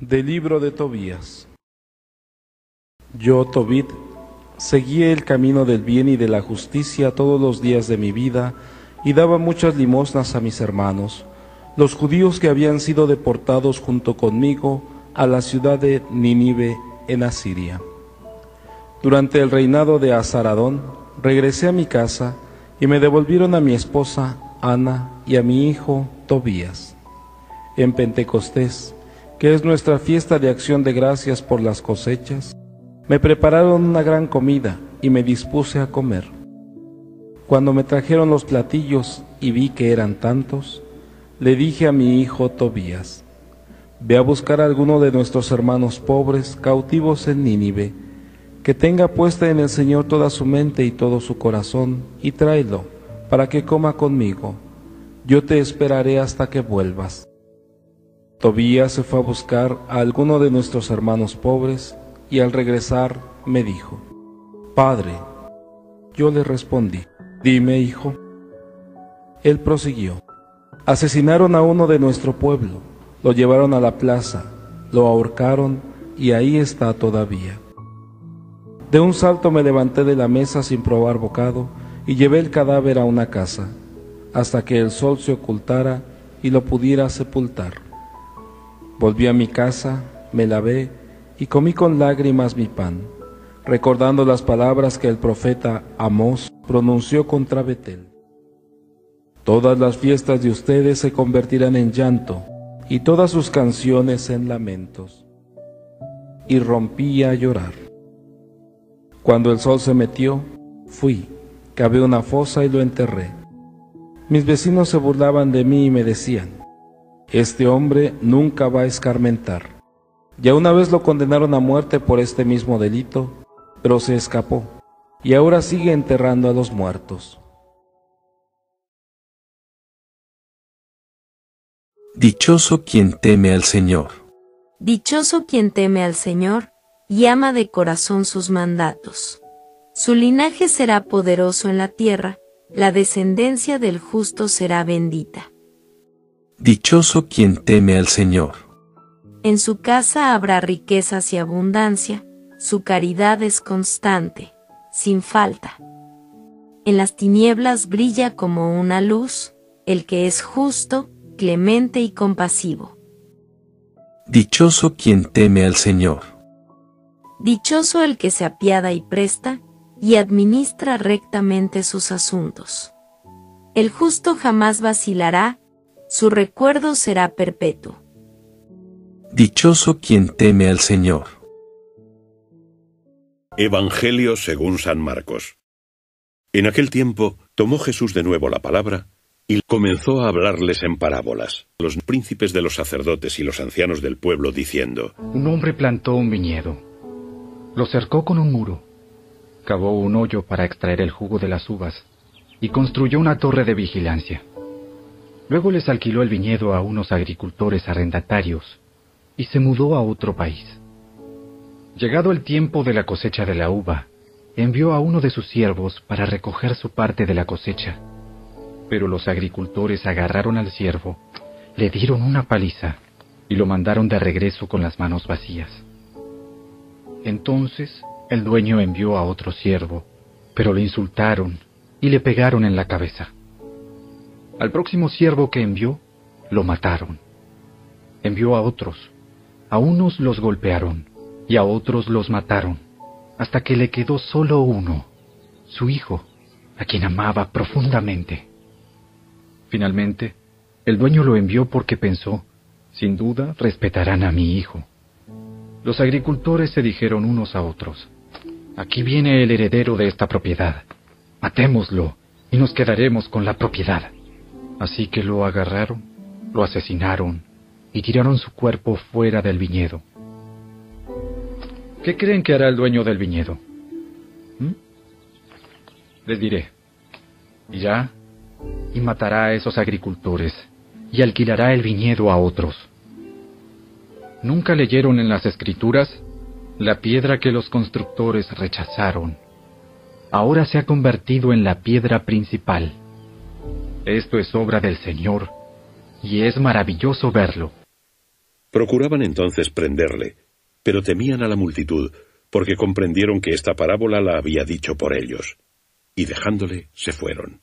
Del libro de Tobías. Yo, Tobit, seguí el camino del bien y de la justicia todos los días de mi vida y daba muchas limosnas a mis hermanos, los judíos que habían sido deportados junto conmigo a la ciudad de Nínive en Asiria. Durante el reinado de Azaradón, regresé a mi casa y me devolvieron a mi esposa Ana y a mi hijo Tobías. En Pentecostés, que es nuestra fiesta de acción de gracias por las cosechas, me prepararon una gran comida y me dispuse a comer. Cuando me trajeron los platillos y vi que eran tantos, le dije a mi hijo Tobías, ve a buscar a alguno de nuestros hermanos pobres cautivos en Nínive, que tenga puesta en el Señor toda su mente y todo su corazón, y tráelo, para que coma conmigo. Yo te esperaré hasta que vuelvas. Tobías se fue a buscar a alguno de nuestros hermanos pobres y al regresar me dijo, Padre, yo le respondí, dime hijo. Él prosiguió, asesinaron a uno de nuestro pueblo, lo llevaron a la plaza, lo ahorcaron y ahí está todavía. De un salto me levanté de la mesa sin probar bocado y llevé el cadáver a una casa, hasta que el sol se ocultara y lo pudiera sepultar. Volví a mi casa, me lavé y comí con lágrimas mi pan, recordando las palabras que el profeta Amós pronunció contra Betel. Todas las fiestas de ustedes se convertirán en llanto y todas sus canciones en lamentos. Y rompí a llorar. Cuando el sol se metió, fui, cavé una fosa y lo enterré. Mis vecinos se burlaban de mí y me decían, este hombre nunca va a escarmentar. Ya una vez lo condenaron a muerte por este mismo delito, pero se escapó, y ahora sigue enterrando a los muertos. Dichoso quien teme al Señor. Dichoso quien teme al Señor, y ama de corazón sus mandatos. Su linaje será poderoso en la tierra, la descendencia del justo será bendita. Dichoso quien teme al Señor. En su casa habrá riquezas y abundancia, su caridad es constante, sin falta. En las tinieblas brilla como una luz, el que es justo, clemente y compasivo. Dichoso quien teme al Señor. Dichoso el que se apiada y presta, y administra rectamente sus asuntos. El justo jamás vacilará, su recuerdo será perpetuo. Dichoso quien teme al Señor. Evangelio según San Marcos. En aquel tiempo tomó Jesús de nuevo la palabra y comenzó a hablarles en parábolas, los príncipes de los sacerdotes y los ancianos del pueblo, diciendo, Un hombre plantó un viñedo, lo cercó con un muro, cavó un hoyo para extraer el jugo de las uvas y construyó una torre de vigilancia. Luego les alquiló el viñedo a unos agricultores arrendatarios y se mudó a otro país. Llegado el tiempo de la cosecha de la uva, envió a uno de sus siervos para recoger su parte de la cosecha. Pero los agricultores agarraron al siervo, le dieron una paliza y lo mandaron de regreso con las manos vacías. Entonces el dueño envió a otro siervo, pero le insultaron y le pegaron en la cabeza. Al próximo siervo que envió, lo mataron. Envió a otros. A unos los golpearon y a otros los mataron, hasta que le quedó solo uno, su hijo, a quien amaba profundamente. Finalmente, el dueño lo envió porque pensó, sin duda respetarán a mi hijo. Los agricultores se dijeron unos a otros, aquí viene el heredero de esta propiedad, matémoslo y nos quedaremos con la propiedad. Así que lo agarraron, lo asesinaron y tiraron su cuerpo fuera del viñedo. ¿Qué creen que hará el dueño del viñedo? ¿Mm? Les diré, irá y matará a esos agricultores y alquilará el viñedo a otros. ¿Nunca leyeron en las escrituras la piedra que los constructores rechazaron? Ahora se ha convertido en la piedra principal. Esto es obra del Señor, y es maravilloso verlo. Procuraban entonces prenderle, pero temían a la multitud, porque comprendieron que esta parábola la había dicho por ellos, y dejándole se fueron.